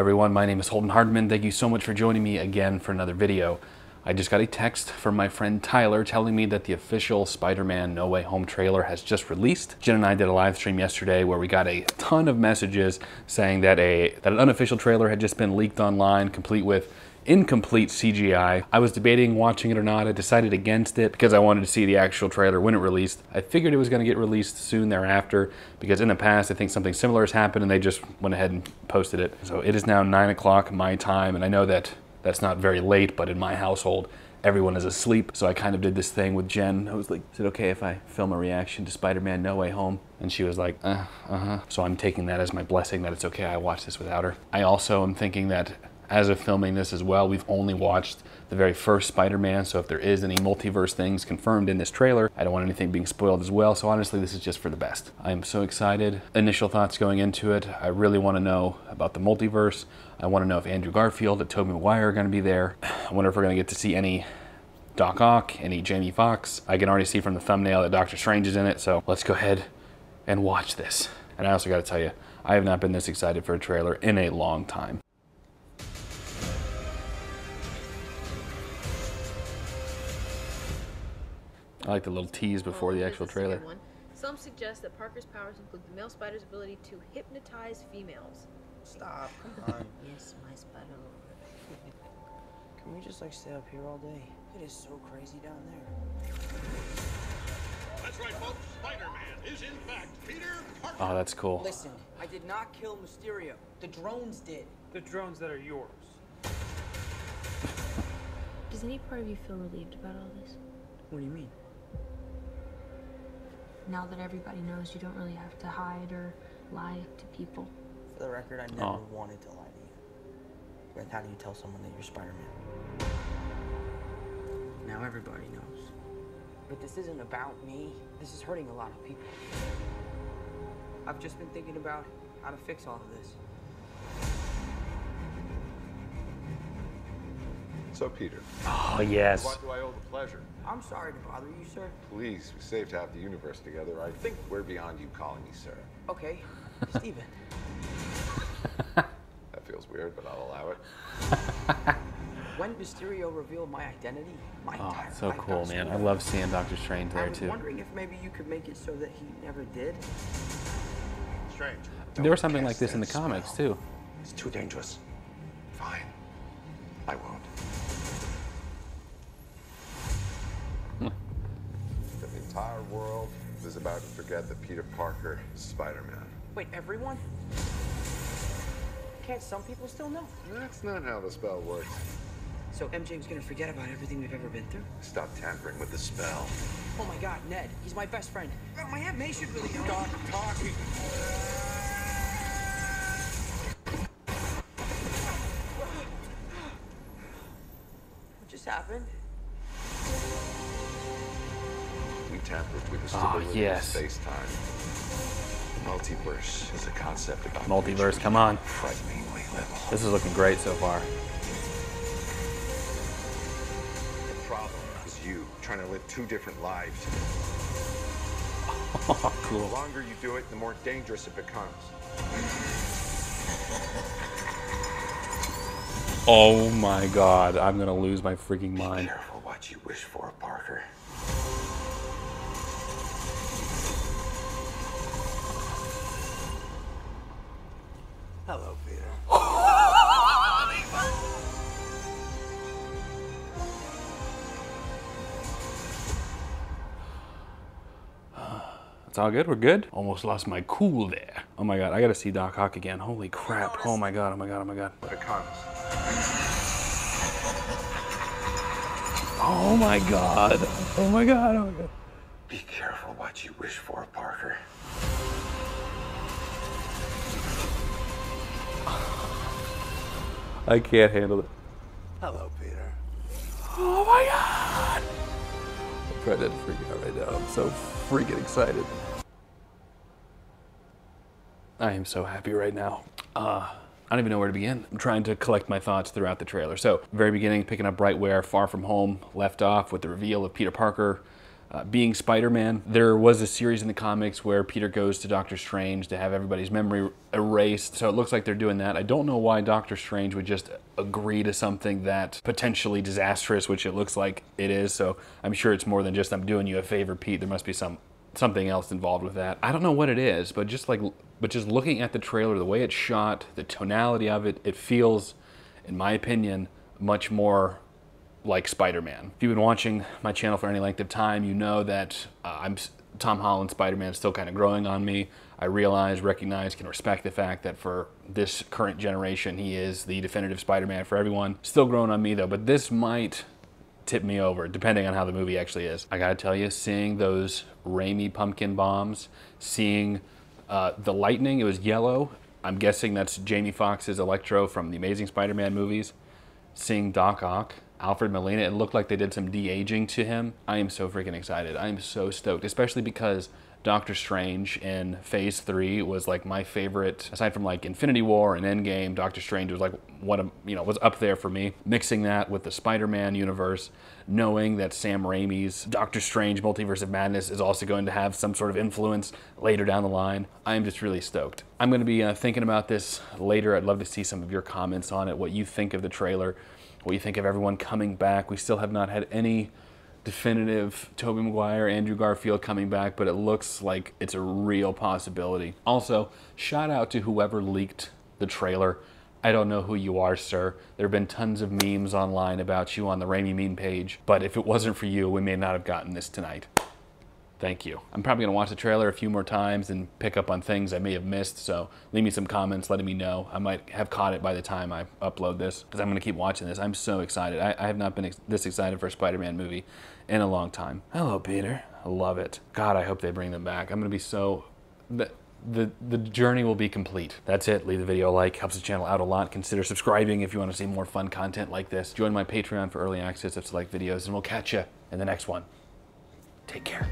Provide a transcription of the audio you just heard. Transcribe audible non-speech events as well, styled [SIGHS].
everyone, my name is Holden Hardman. Thank you so much for joining me again for another video. I just got a text from my friend Tyler telling me that the official Spider-Man No Way Home trailer has just released. Jen and I did a live stream yesterday where we got a ton of messages saying that a that an unofficial trailer had just been leaked online complete with incomplete CGI. I was debating watching it or not. I decided against it because I wanted to see the actual trailer when it released. I figured it was going to get released soon thereafter because in the past I think something similar has happened and they just went ahead and posted it. So it is now 9 o'clock my time and I know that that's not very late, but in my household, everyone is asleep. So I kind of did this thing with Jen. I was like, is it okay if I film a reaction to Spider-Man No Way Home? And she was like, uh, uh-huh. So I'm taking that as my blessing that it's okay I watch this without her. I also am thinking that as of filming this as well, we've only watched the very first Spider-Man, so if there is any multiverse things confirmed in this trailer, I don't want anything being spoiled as well, so honestly, this is just for the best. I am so excited. Initial thoughts going into it, I really want to know about the multiverse. I want to know if Andrew Garfield and Tobey Maguire are going to be there. [SIGHS] I wonder if we're going to get to see any Doc Ock, any Jamie Foxx. I can already see from the thumbnail that Doctor Strange is in it, so let's go ahead and watch this. And I also got to tell you, I have not been this excited for a trailer in a long time. I like the little tease before the oh, actual trailer. One. Some suggest that Parker's powers include the male spider's ability to hypnotize females. Stop. [LAUGHS] Yes, my spider. [LAUGHS] Can we just like stay up here all day? It is so crazy down there. That's right, folks. Spider-Man is in fact Peter Parker. Oh, that's cool. Listen, I did not kill Mysterio. The drones did. The drones that are yours. Does any part of you feel relieved about all this? What do you mean? Now that everybody knows you don't really have to hide or lie to people. For the record, I never Aw. wanted to lie to you. But how do you tell someone that you're Spider-Man? Now everybody knows. But this isn't about me. This is hurting a lot of people. I've just been thinking about how to fix all of this. So, Peter, Oh, yes. what do I owe the pleasure? I'm sorry to bother you, sir. Please, we saved half the universe together. I think we're beyond you calling me sir. Okay, [LAUGHS] Stephen. [LAUGHS] That feels weird, but I'll allow it. [LAUGHS] When Mysterio revealed my identity, my Oh, entire so life got cool, man. I love seeing Doctor Strange there, too. I there was too. wondering if maybe you could make it so that he never did. Strange. There was something like this in the that comics too. It's too dangerous. Fine. I won't. Entire world is about to forget that Peter Parker is Spider-Man. Wait, everyone? Can't some people still know? That's not how the spell works. So MJ's gonna forget about everything we've ever been through? Stop tampering with the spell. Oh my god, Ned, he's my best friend. Oh, my Aunt May should really know. Stop talking. We tampered with the Ah, stability yes. of space-time. The multiverse is a concept about Multiverse, come on. frighteningly little. This is looking great so far. The problem is you trying to live two different lives. [LAUGHS] Oh, The longer you do it, the more dangerous it becomes. Oh my god, I'm gonna lose my freaking mind. Be careful what you wish for, Parker. Hello, Peter. [LAUGHS] It's all good. We're good. Almost lost my cool there. Oh my god, I gotta see Doc Ock again. Holy crap. Oh my god. Oh my god. Oh my god. But it comes. Oh my god. Oh my god. Oh my god. Be careful what you wish for, Parker. I can't handle it. Hello, Peter. Oh my god. I'm trying to freak out right now. I'm so freaking excited. I am so happy right now. Uh, I don't even know where to begin. I'm trying to collect my thoughts throughout the trailer. So, very beginning, picking up right where Far From Home left off with the reveal of Peter Parker uh, being Spider-Man. There was a series in the comics where Peter goes to Doctor Strange to have everybody's memory erased. So it looks like they're doing that. I don't know why Doctor Strange would just agree to something that potentially disastrous, which it looks like it is. So I'm sure it's more than just I'm doing you a favor, Pete. There must be some something else involved with that. I don't know what it is, but just like but just looking at the trailer, the way it's shot, the tonality of it, it feels in my opinion much more like Spider-Man. If you've been watching my channel for any length of time, you know that uh, I'm Tom Holland Spider-Man is still kind of growing on me. I realize, recognize, can respect the fact that for this current generation, he is the definitive Spider-Man for everyone. Still growing on me though, but this might tip me over, depending on how the movie actually is. I gotta tell you, seeing those Raimi pumpkin bombs, seeing uh, the lightning, it was yellow. I'm guessing that's Jamie Foxx's Electro from the Amazing Spider-Man movies. Seeing Doc Ock, Alfred Molina, it looked like they did some de-aging to him. I am so freaking excited. I am so stoked, especially because Doctor Strange in Phase 3 was like my favorite, aside from like Infinity War and Endgame, Doctor Strange was like of, you know, was up there for me. Mixing that with the Spider-Man universe, knowing that Sam Raimi's Doctor Strange Multiverse of Madness is also going to have some sort of influence later down the line, I am just really stoked. I'm going to be uh, thinking about this later. I'd love to see some of your comments on it, what you think of the trailer what you think of everyone coming back. We still have not had any definitive Tobey Maguire, Andrew Garfield coming back, but it looks like it's a real possibility. Also, shout out to whoever leaked the trailer. I don't know who you are, sir. There have been tons of memes online about you on the Raimi meme page, but if it wasn't for you, we may not have gotten this tonight. Thank you. I'm probably gonna watch the trailer a few more times and pick up on things I may have missed, so leave me some comments letting me know. I might have caught it by the time I upload this, because I'm gonna keep watching this. I'm so excited. I, I have not been ex this excited for a Spider-Man movie in a long time. Hello, Peter. I love it. God, I hope they bring them back. I'm gonna be so... The, the, the journey will be complete. That's it. Leave the video a like. Helps the channel out a lot. Consider subscribing if you want to see more fun content like this. Join my Patreon for early access to select videos, and we'll catch you in the next one. Take care.